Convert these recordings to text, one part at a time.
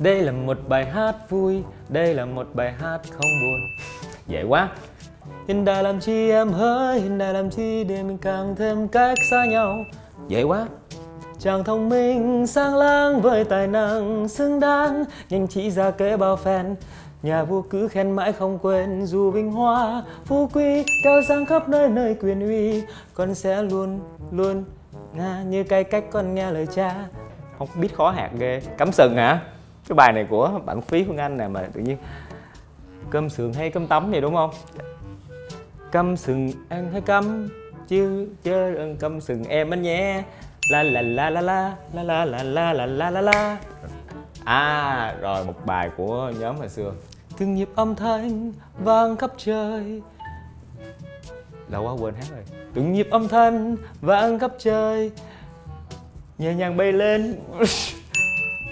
đây là một bài hát vui, đây là một bài hát không buồn. Dễ quá. Hiện đại làm chi em hỡi hiện đại làm chi để mình càng thêm cách xa nhau. Dễ quá. Chàng thông minh sang láng với tài năng, xứng đáng, nhanh chỉ ra kế bao phen. Nhà vua cứ khen mãi không quên, dù vinh hoa, phú quý, cao sang khắp nơi nơi quyền uy. Con sẽ luôn luôn nga như cái cách con nghe lời cha. Không biết khó hạt ghê. Cắm sừng hả? Cái bài này của bạn phí phương anh nè, mà tự nhiên cơm sườn hay cơm tấm vậy đúng không? Cơm sườn ăn hay cơm chứ chớ ăn cơm sườn em anh nhé. La la la la la la la la la la la la la. À rồi một bài của nhóm hồi xưa. Từng nhịp âm thanh vang khắp trời. Lâu quá quên hát rồi. Từng nhịp âm thanh vang khắp trời. Nhẹ nhàng bay lên.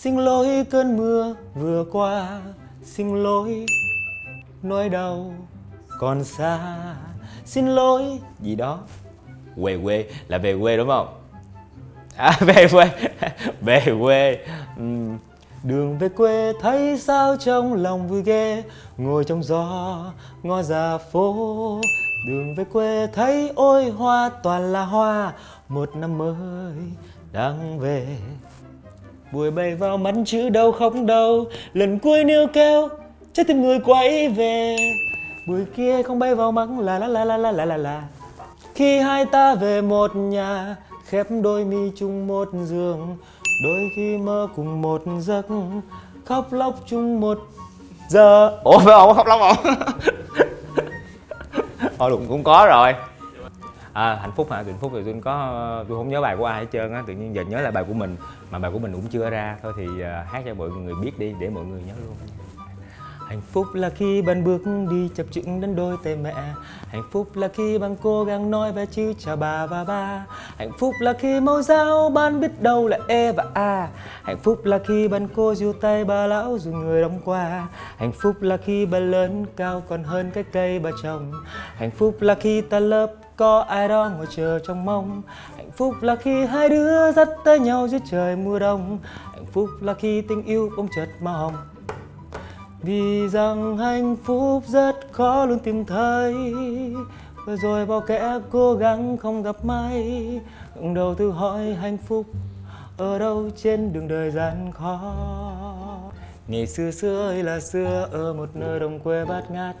xin lỗi cơn mưa vừa qua, xin lỗi nỗi đau còn xa. Xin lỗi gì đó. Quê quê, là về quê đúng không? À về quê về quê. Uhm. đường về quê thấy sao trong lòng vui ghê. Ngồi trong gió, ngó ra phố. Đường về quê thấy ôi hoa toàn là hoa. Một năm mới đang về buổi bay vào mắt chữ đâu không đâu. Lần cuối níu kêu trái tim người quay về. Buổi kia không bay vào mắt là la la la la la la la. Khi hai ta về một nhà, khép đôi mi chung một giường. Đôi khi mơ cùng một giấc, khóc lóc chung một giờ. Ủa, phải không? Khóc lóc không? Ờ, Thôi cũng có rồi à, hạnh phúc hả? Hạnh phúc thì tôi có ờ, tôi không nhớ bài của ai hết trơn á tự nhiên giờ nhớ lại bài của mình mà bài của mình cũng chưa ra. Thôi thì ờ, hát cho mọi người biết đi để mọi người nhớ luôn. Hạnh phúc là khi bạn bước đi chập chững đến đôi tay mẹ. Hạnh phúc là khi bạn cố gắng nói về chữ chào bà và ba. Hạnh phúc là khi mẫu giáo bạn biết đâu là E và A. Hạnh phúc là khi bạn cô dìu tay bà lão dù người đóng qua. Hạnh phúc là khi bạn lớn cao còn hơn cái cây bà trồng. Hạnh phúc là khi ta lớp có ai đó ngồi chờ trong mong Hạnh phúc là khi hai đứa dắt tay nhau dưới trời mưa đông. Hạnh phúc là khi tình yêu bỗng chợt màu hồng. Vì rằng hạnh phúc rất khó luôn tìm thấy. Và rồi bao kẻ cố gắng không gặp may. Ngẩng đầu tự hỏi hạnh phúc ở đâu trên đường đời gian khó. Ngày xưa xưa ơi là xưa, ở một nơi đồng quê bát ngát.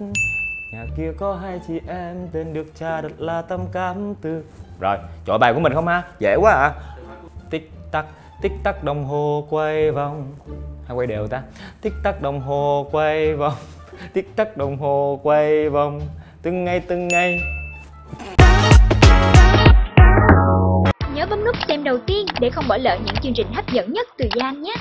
Nhà kia có hai chị em tên được cha đặt là Tâm Cám Tư. Rồi, chọn bài của mình không ha? Dễ quá à. Tích tắc, tích tắc đồng hồ quay vòng. Hay quay đều ta. Tích tắc đồng hồ quay vòng. Tích tắc đồng hồ quay vòng. Từng ngày từng ngày. Nhớ bấm nút xem đầu tiên để không bỏ lỡ những chương trình hấp dẫn nhất từ Gian nhé.